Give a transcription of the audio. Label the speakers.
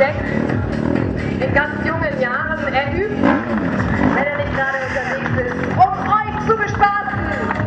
Speaker 1: Entdeckt. In ganz jungen Jahren. Er übt, wenn er nicht gerade unterwegs ist, um euch zu bespaßen.